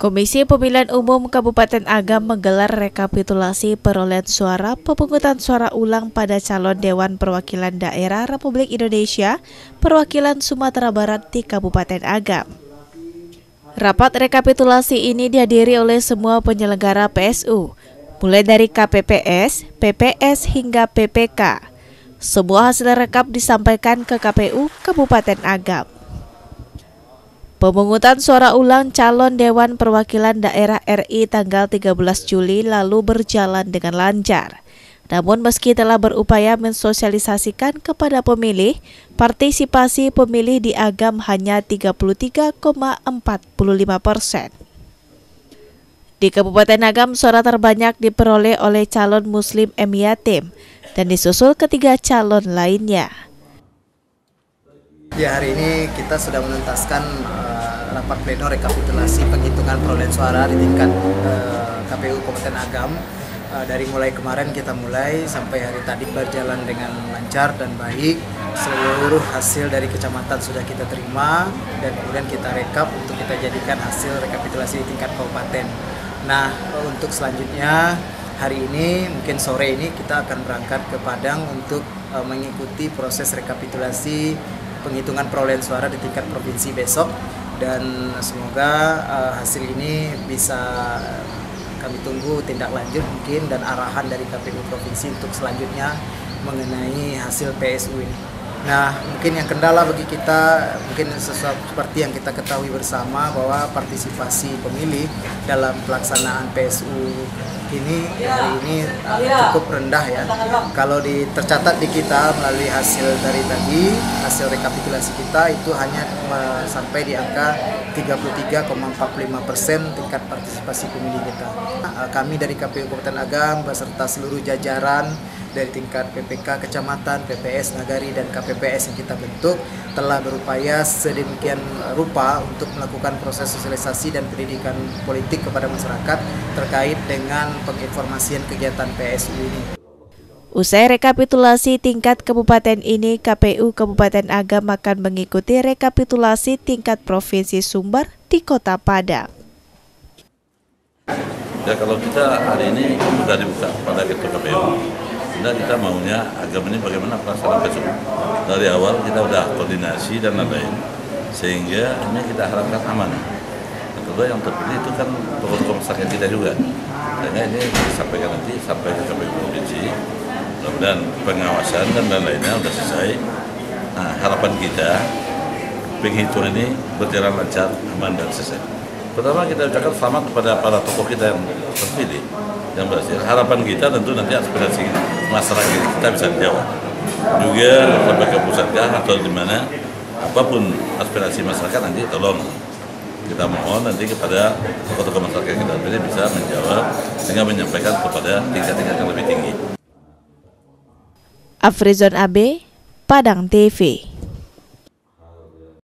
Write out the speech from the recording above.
Komisi Pemilihan Umum Kabupaten Agam menggelar rekapitulasi perolehan suara pemungutan suara ulang pada calon Dewan Perwakilan Daerah Republik Indonesia perwakilan Sumatera Barat di Kabupaten Agam. Rapat rekapitulasi ini dihadiri oleh semua penyelenggara PSU, mulai dari KPPS, PPS hingga PPK. Semua hasil rekap disampaikan ke KPU Kabupaten Agam. Pemungutan suara ulang calon Dewan Perwakilan Daerah RI tanggal 13 Juli lalu berjalan dengan lancar. Namun meski telah berupaya mensosialisasikan kepada pemilih, partisipasi pemilih di Agam hanya 33,45 persen. Di Kabupaten Agam, suara terbanyak diperoleh oleh calon Muslim M. Yatim dan disusul ketiga calon lainnya. Ya hari ini kita sudah menuntaskan uh, rapat pleno rekapitulasi penghitungan perolehan suara di tingkat uh, KPU Kabupaten Agam. Uh, dari mulai kemarin kita mulai sampai hari tadi berjalan dengan lancar dan baik. Seluruh hasil dari kecamatan sudah kita terima dan kemudian kita rekap untuk kita jadikan hasil rekapitulasi di tingkat kabupaten. Nah untuk selanjutnya hari ini mungkin sore ini kita akan berangkat ke Padang untuk mengikuti proses rekapitulasi penghitungan perolehan suara di tingkat provinsi besok dan semoga uh, hasil ini bisa kami tunggu tindak lanjut mungkin dan arahan dari KPU provinsi untuk selanjutnya mengenai hasil PSU ini. Nah, mungkin yang kendala bagi kita mungkin sesuatu seperti yang kita ketahui bersama bahwa partisipasi pemilih dalam pelaksanaan PSU ini hari ini cukup rendah ya. Kalau di, tercatat di kita melalui hasil dari tadi, hasil rekapitulasi kita itu hanya sampai di angka 33,45 persen tingkat partisipasi pemilih kita. Nah, kami dari KPU Kabupaten Agam beserta seluruh jajaran dari tingkat PPK Kecamatan, PPS Nagari, dan KPPS yang kita bentuk telah berupaya sedemikian rupa untuk melakukan proses sosialisasi dan pendidikan politik kepada masyarakat terkait dengan penginformasian kegiatan PSU ini. Usai rekapitulasi tingkat kabupaten ini, KPU Kabupaten Agam akan mengikuti rekapitulasi tingkat Provinsi Sumbar di Kota Padang. Ya kalau kita hari ini sudah dibuka pada ketua KPU, Nah kita maunya agama ini bagaimana pelaksanaan besok. Dari awal kita udah koordinasi dan lain-lain, sehingga ini kita harapkan aman. Yang kedua yang terpilih itu kan tokoh-tokoh masyarakat kita juga. Sehingga ini disampaikan nanti sampai ke KPU Provinsi, mudah pengawasan dan lain-lainnya sudah selesai. Nah harapan kita penghitungan ini berjalan lancar, aman dan selesai. Pertama kita ucapkan selamat kepada para tokoh kita yang terpilih yang berhasil. Harapan kita tentu nanti aspirasi masyarakat kita bisa dijawab. Juga ke pusatkah atau di mana apa pun aspirasi masyarakat nanti tolong kita mohon nanti kepada tokoh-tokoh masyarakat kita ini bisa menjawab sehingga menyampaikan kepada tingkat-tingkat yang lebih tinggi. Afrizon AB, Padang TV.